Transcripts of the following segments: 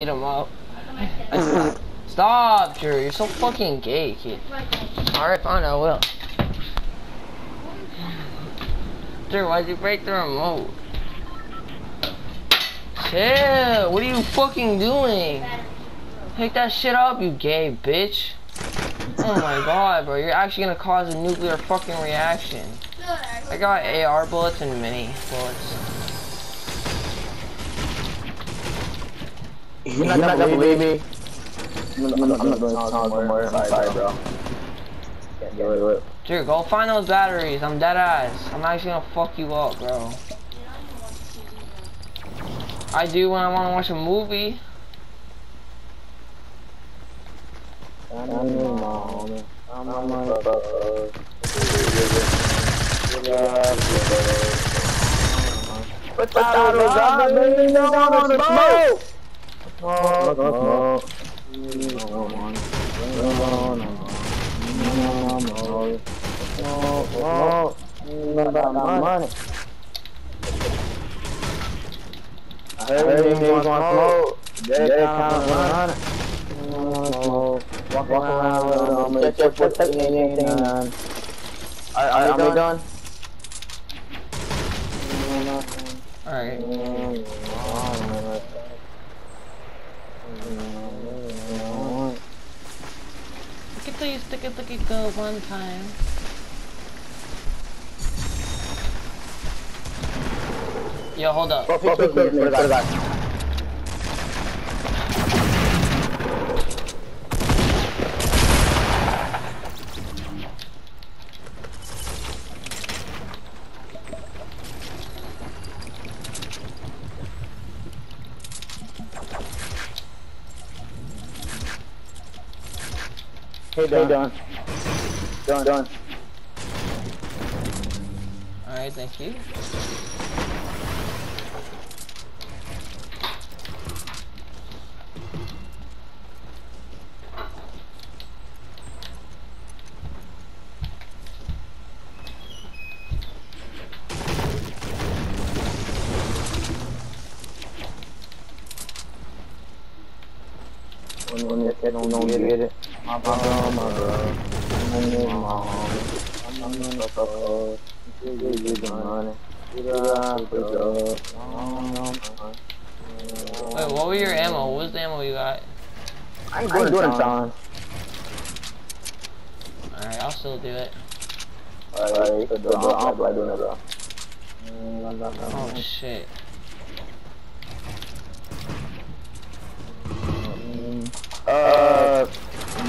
Beat him up. Stop, Drew. You're so fucking gay, kid. Alright, fine, I will. Drew, why'd you break the remote? Chill. What are you fucking doing? Pick that shit up, you gay bitch. Oh my god, bro. You're actually gonna cause a nuclear fucking reaction. I got AR bullets and mini bullets. You're not, gonna believe me. I'm, I'm, I'm not doing songs anymore. I'm sorry, bro. Can't do. Dude, go find those batteries. I'm dead ass. I'm actually gonna fuck you up, bro. I do when I wanna watch a movie. I'm on, money. I heard he was on smoke. They count on smoke. Walk around with them. Check, check, check, anything are, are we done? Alright. Look at these, look at, look at go one time. Yo, hold up. Hey, Don. Don. Don. Don. Alright, thank you. When, when your kid don't, don't get it, my bro, my bro, I'm in my home, I'm in the fuck, you the money, you got the dog, Wait, what were your ammo? What was the ammo you got? I ain't doing it, John. Alright, I'll still do it. Alright, I'm not doing it, bro. Oh shit. Uh,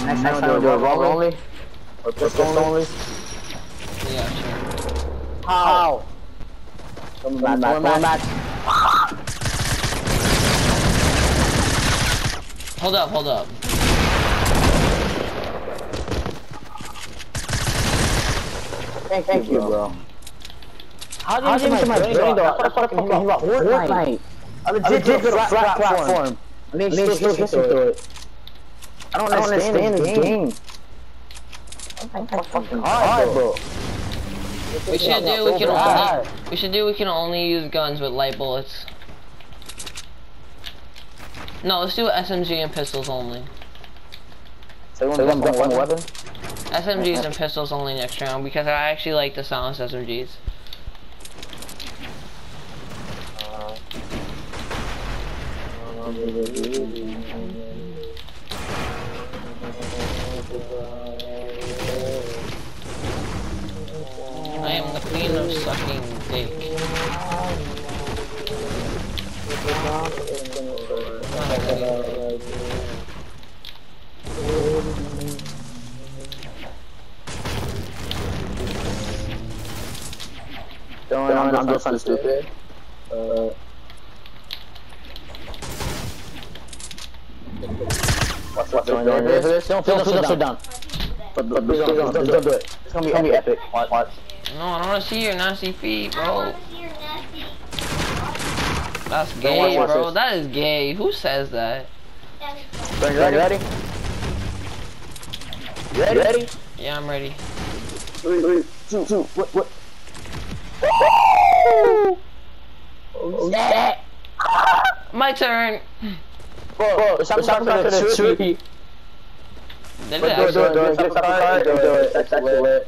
next time do a roll only? Or pistol only? Yeah, sure. How? Come back, come back. Hold up, hold up. Thank, Thank you, bro. How did you get into my brain, though? I thought I fucking hit about Fortnite. I legit did a flat platform. And they still hit me through it. I don't understand this game. I'm oh fucking hard, bro. We should do we can only we should do we can only use guns with light bullets. No, let's do SMG and pistols only. So you want to weapon? SMGs and pistols only next round because I actually like the silenced SMGs. I queen of sucking dick. Don't, I'm, I'm just kind of stupid. Uh, What's what's going on here for this? Don't don't don't sit down. But but please don't don't don't do it. It's gonna be epic. Watch watch. No, I don't want to see your nasty feet, bro. That's gay, watch bro. this. That is gay. Who says that? Ready ready ready. Ready ready. Yeah, I'm ready. Three three two two. What what? Oh yeah. My turn. Bro, the shop shop to the tree. Did Do it it, do it, do actually? it. Get a card, do it. That's actually lit.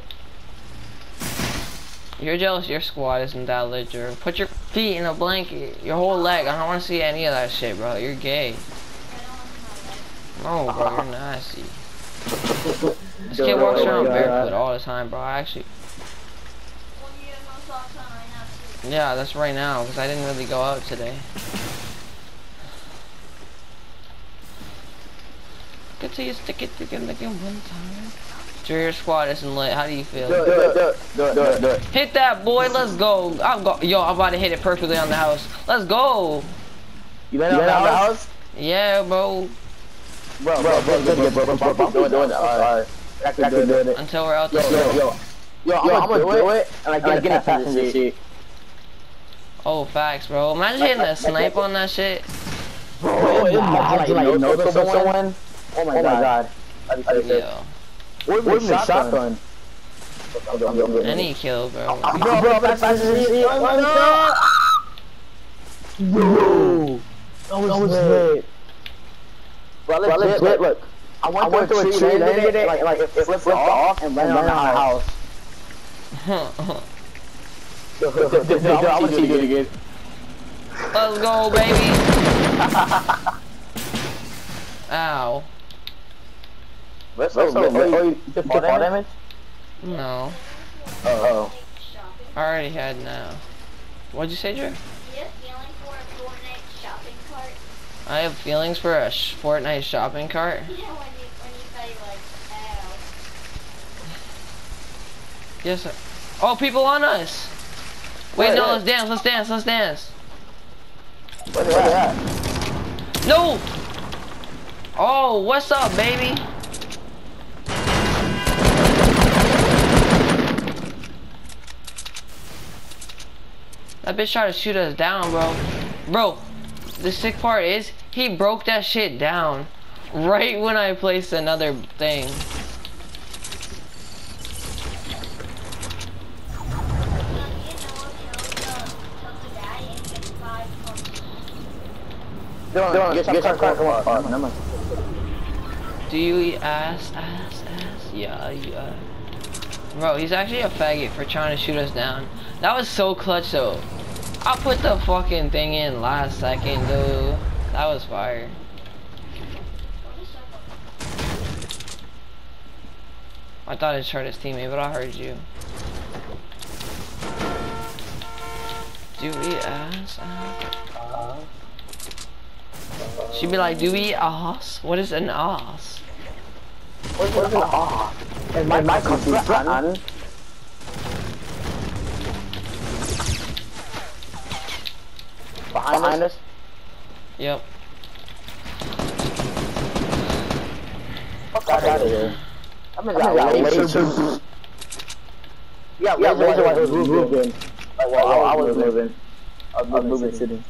You're jealous your squad isn't that Drew. Put your feet in a blanket, your whole leg. I don't want to see any of that shit, bro. You're gay. No, bro, you're nasty. This kid walks oh around barefoot all the time, bro. I actually, yeah, that's right now, because I didn't really go out today. Good to you stick it together like one time. Drew, your squad isn't lit. How do you feel? Do it, do it, do it, do it, do it, do it. Hit that, boy. Let's go. I'm go. Yo, I'm about to hit it perfectly on the house. Let's go. You let out the house? Yeah, bro. Bro, bro, bro, bro, bro, bro, bro, bro, doing, doing it. Alright, actually doing it. Until we're out Yo, the yo, door. yo. Yo, I'm gonna do it, and like get a passenger seat. Oh, facts, bro. Imagine hitting a snipe on that shit. Bro, imagine like no to someone. Oh my god. That'd be crazy. Yo. What was the shotgun? Any kill, bro. Bro, bro, I'm passenger seat. Oh no! Yo, that was lit. Bro, let's lit. Look, I went through a tree, landed it, like, like it flipped off and landed on the house. Yo, I'm gonna see you again. Let's go, baby. Ow. Let's go. Oh, you took fall damage? No. Oh. I already had now. What'd you say, Drew? I have feelings for a sh Fortnite shopping cart. Yes, sir. Oh, people on us. Wait, Where, no, where? let's dance, let's dance, let's dance. Where they at? No! Oh, what's up, baby? That bitch tried to shoot us down, bro. Bro, the sick part is, he broke that shit down right when I placed another thing. Dylan, get, get some crack, come on. Oh, never mind. Do you eat ass, ass, ass? Yeah, yeah. Bro, he's actually a faggot for trying to shoot us down. That was so clutch though. I put the fucking thing in last second, dude. That was fire. I thought it hurt his teammate, but I heard you. Do we ass? ass? She'd be like, do we ass? What is an ass? What's an ah? And my mic comes on. Behind us? Yep. Fuck out of here. I'm gonna got laser. Yeah, yeah, laser while he was moving. Like, while I was moving. I was moving, sitting.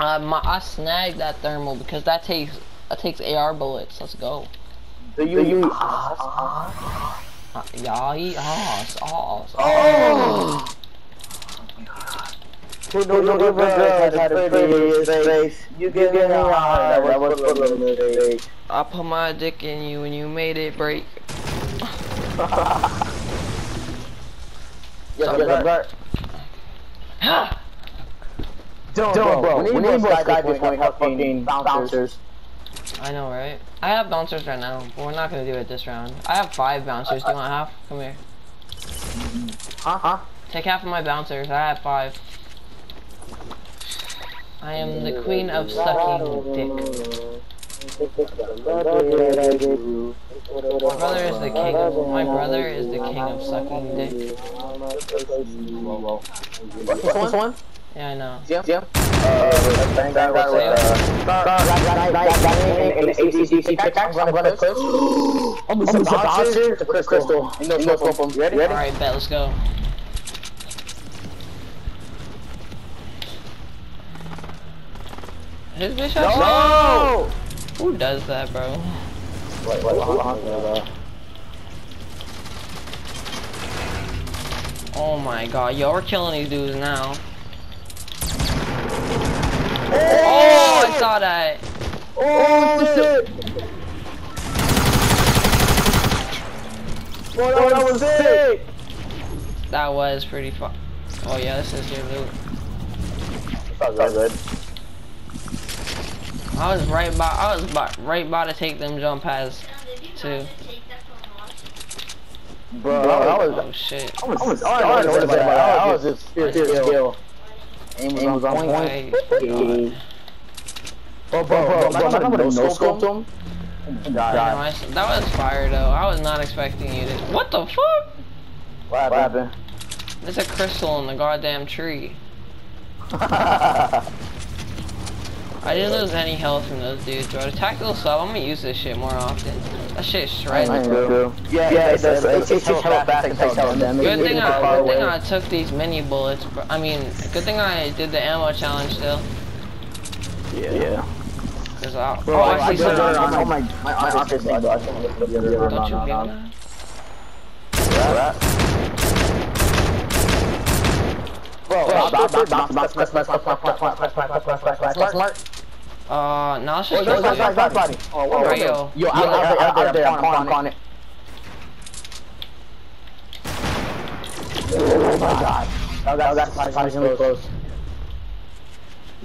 Uh, my, I snagged that thermal because that takes that takes AR bullets. Let's go. Do you use Uh, yeah, eat ass, ass. Oh! Who knows no, no, girl had a pretty face? You give me a heart that was full of mistakes. I put my dick in you and you made it break. Yeah, yeah, Bert. Ha! Don't, bro. We need more sky point fucking bouncers. I know, right? I have bouncers right now, but we're not gonna do it this round. I have five bouncers. Do you want half? Come here. Huh? Huh? Take half of my bouncers. I have five. I am the queen of sucking dick. My brother is the king of my brother is the king of sucking dick. What's this one? Yeah, I know. Jim? Jim? Uh, bang that with, uh, that guy, that guy in the ACDC pickaxe, I'm gonna push. I'm gonna bouncer to Chris Crystal. You know, no flip him. Ready? Alright, bet, let's go. His bitch has No! Who does that, bro? Wait, wait, hold on, hold on. Oh my god, yo, we're killing these dudes now. Oh, I saw that. Oh shit! Oh, that was sick! That was pretty fun. Oh yeah, this is your loot. That's all good. I was right by. I was by, right by to take them jump pads too. Bro, that was. Oh shit. I was, I was, I was, I was, I was just pure skill. Aim was on point. Hey, Okay. Bro, bro, bro, bro, I'm gonna no scope him. Damn, That was fire though. I was not expecting you to. What the fuck? What happened? There's a crystal in the goddamn tree. I didn't lose any health from those dudes, bro. The tactical sub, I'm gonna use this shit more often. That shit shreds, bro. Yeah, yeah, it does. It takes hella fast and takes hella damage. Good thing, I, good thing. I took these mini bullets. Bro. I mean, good thing I did the ammo challenge still. Yeah. Cause I, Bro, oh, I actually, did so, it on, on my, my office thing, but I can't look at the other one. don't you No, feel no, no. that? Bro, bounce, bounce, bounce, bounce, bounce, bounce, bounce, bounce, bounce, bounce, bounce, bounce, bounce, bounce, bounce, bounce. Uh, now let's Oh, just that's kill Uh, oh, body, that's you. body. Oh, whoa, Right, whoa. yo. Yo, out there, out there, out there, I'm on, I'm on it. Oh my god. That was, that was surprisingly close.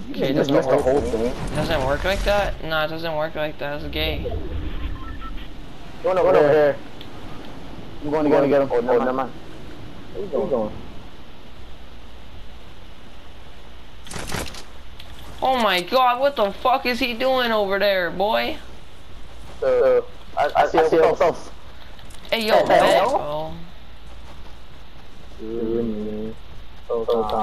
Okay, You just missed the whole thing. Doesn't work like that? No, it doesn't work like that. It's gay. Going over there. I'm going to go and get him. Oh, no, never mind. Where you going? Oh my god, what the fuck is he doing over there, boy? Uh, I, I see yourself. Hey, yo, Hey, bet, bro. Oh,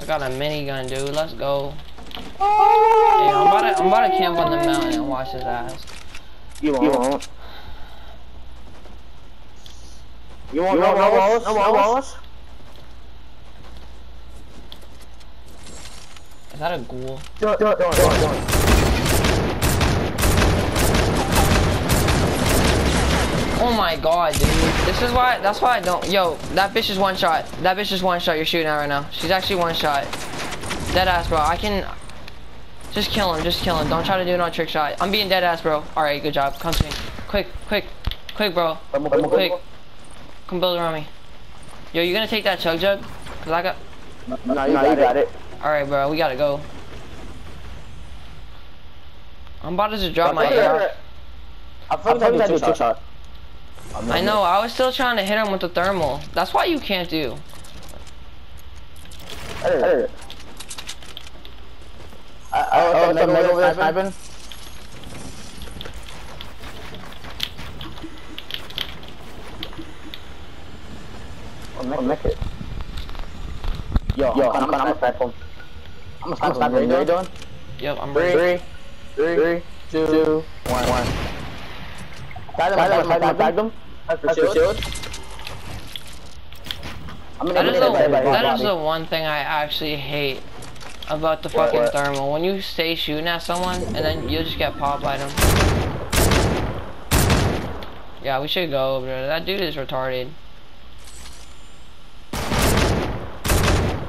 I got a minigun, dude. Let's go. Hey, I'm about to, I'm about to camp on the mountain and watch his ass. You won't. You won't. You won't. No walls. No walls. Is that a ghoul? It. It. It. It. Oh my god, dude. This is why, that's why I don't, yo, that bitch is one shot. That bitch is one shot you're shooting at right now. She's actually one shot. Dead ass, bro. I can, just kill him, just kill him. Don't try to do it no trick shot. I'm being dead ass, bro. Alright, good job. Come to me. Quick, quick, quick, bro. Quick. Come build around me. Yo, you gonna take that chug jug? Cause I got, No, you got it. Alright, bro. We gotta go. I'm about to just drop my AR. I thought that shot. I know, I was still trying to hit him with the thermal. That's why you can't do. I heard it. I, I, I was over there sniping. Oh, make it. Yo, yo, I'm, I'm, I'm a platform. I'm a sniper. I'm a sniper. You doing? Yep, I'm ready. Three, three, two, one, one. Tag them, tag them, tag them. That's for shield. I'm gonna That is, get the, hit by his that is the one thing I actually hate about the What? fucking What? thermal. When you stay shooting at someone and then you'll just get popped by them. Yeah, we should go over there. That dude is retarded.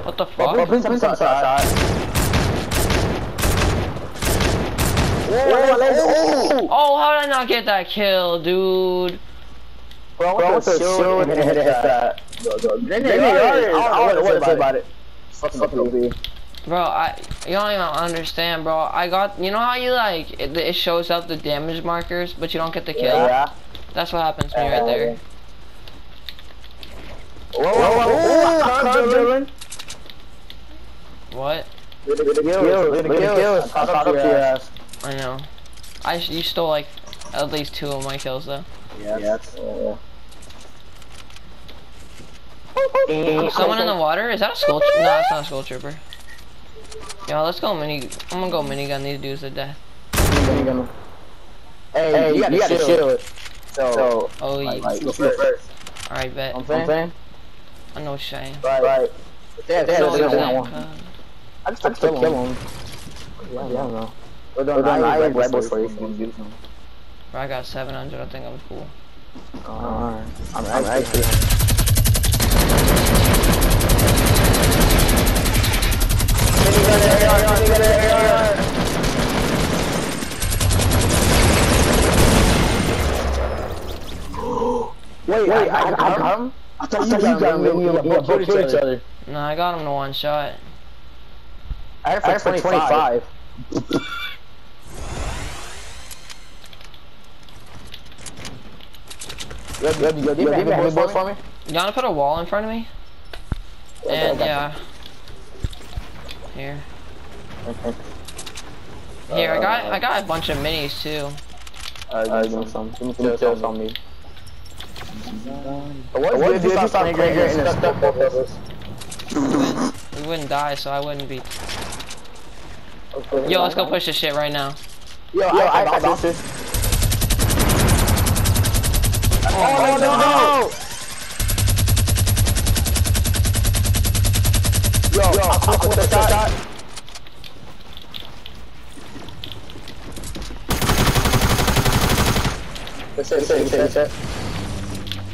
What the Bro, fuck? bring some shot, shot. Whoa, let's go! Oh, how did I not get that kill, dude? Bro, I want to shield and hit that. Then they are. I don't know what to say about it. Fuck the Bro, I you don't even understand, bro. I got you know how you like it, it shows up the damage markers, but you don't get the kill. Yeah. That's what happens to me right there. Whoa, whoa, whoa, whoa, Dylan. What? Way to kill, way to kill. Caught up to your ass. I know. I you stole like at least two of my kills though. Yes. Someone in the water? Is that a skull? no, that's not a skull trooper. Yo, let's go mini. I'm gonna go minigun these dudes to death. Hey, you gotta shield. It. So, Oh, like, yeah. like, go first. Alright, bet. I'm saying? I know shame. Right, right. Yeah, yeah, Kill yeah, him, yeah. cuz. I just have to kill him. Yeah, I don't know. I have rebels for you. I got 700, I think I'm cool. Alright. I'm actually. Wait, wait, I, I, I got him? I thought you, you got him and we were each other. other. No, I got him in one shot. I had for, I had for 25. 25. You have any blue for me? You wanna put a wall in front of me? Okay, and, yeah. Here. Okay. Here, uh, I got I got a bunch of minis too. Uh, I know some. Some kills on me. What if and stuck both of us? We wouldn't die, so I wouldn't be. Okay, Yo, let's go push this shit right now. Yo, Yo I, I got this. Oh, oh no, no! Yo, yo, I'm with the shot. That's it, that's it, that's it.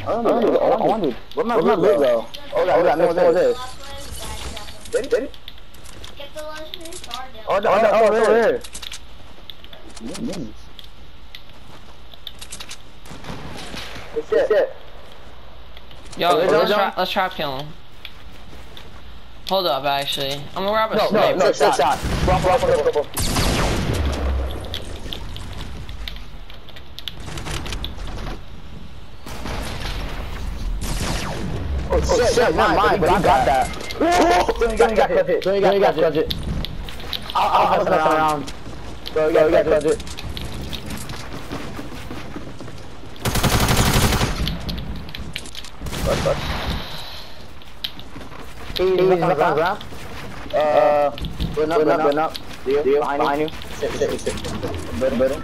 I don't know, I don't wanted. Where'd my loot go? Oh, that, that, that, that, that. Did it, did it? Get the legendary card down. Oh, no, oh, no, oh, over here. Yes. That's it. Yo, Oh, let's, is it tra let's trap kill him. Hold up, actually. I'm gonna grab a No, no, sniper. no, shot. shot. Drop, drop, drop, drop. Oh, shit, oh, shit, not mine, but I got that. Whoa! You got clutch it. You got clutch it. I'll, I'll mess around. Go, go, go, clutch it. Clutch, clutch. He's on the ground. Uh, going up, going up, going up. Deal, deal, behind you. Sit, sit, sit. Better, better.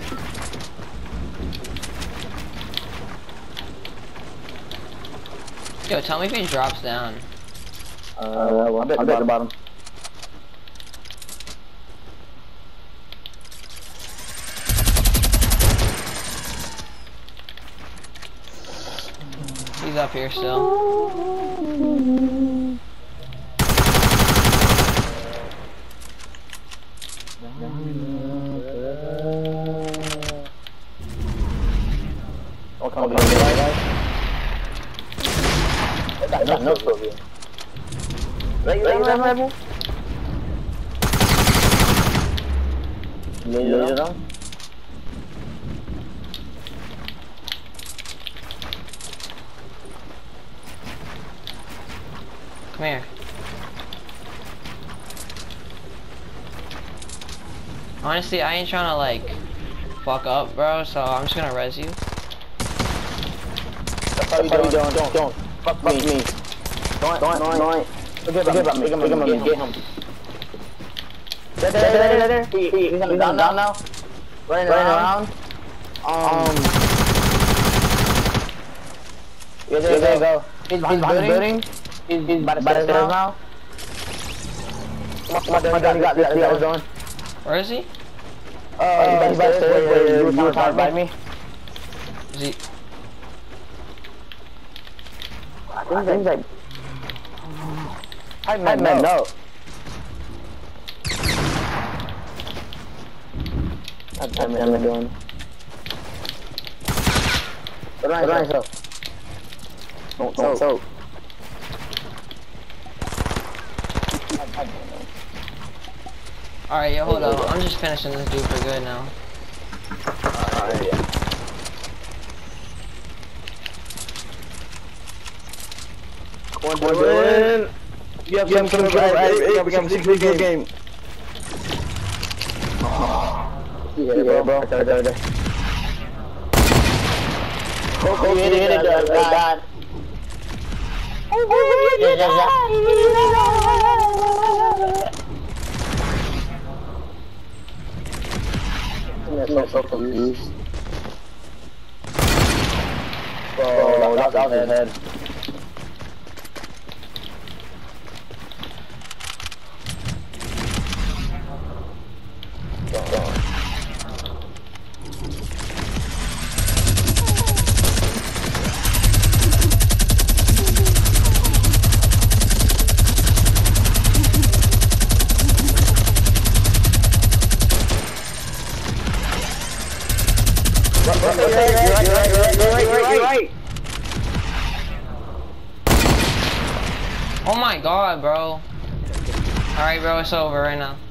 Yo, tell me if he drops down. Uh, well, I'm at the bottom. He's up here still. Come on, come on, come on. I got no phobia. Right, you right, level? You you you know? Come here. Honestly, I ain't trying to like fuck up, bro. So I'm just gonna res you. That's how you doing. Don't, don't, don't. Fuck, fuck me. Don't, don't, don't. Forget about me. Forget about me. Get him. There, there, there, there, there. He, he, he's on the down now. Running around. Um. Yeah, there, there you go. He's behind the building. He's, he's by the stairs now. Come on, come on, come on, you got this, got this. Where is he? Uh, he's by the stairs where you were to fight me. Is he? I think, I think. I meant no. no. What am I'm doing? Put on yourself. Don't, don't soak. Alright, yo, hold up. I'm just finishing this dude for good now. Alright, yeah. Come on, Dylan. You have some kind of right, you have some secret game. game. Yeah, yeah, bro. Right there, right there. Oh, you hit it, hit it, God. God. Yeah, yeah, I'm so, so confused. Bro, that, that was his head. Bro, it's over right now.